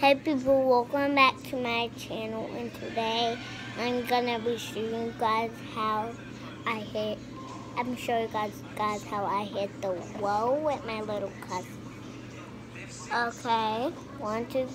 Hey people, welcome back to my channel and today I'm gonna be showing you guys how I hit I'm showing you guys guys how I hit the wall with my little cousin. Okay, one, two,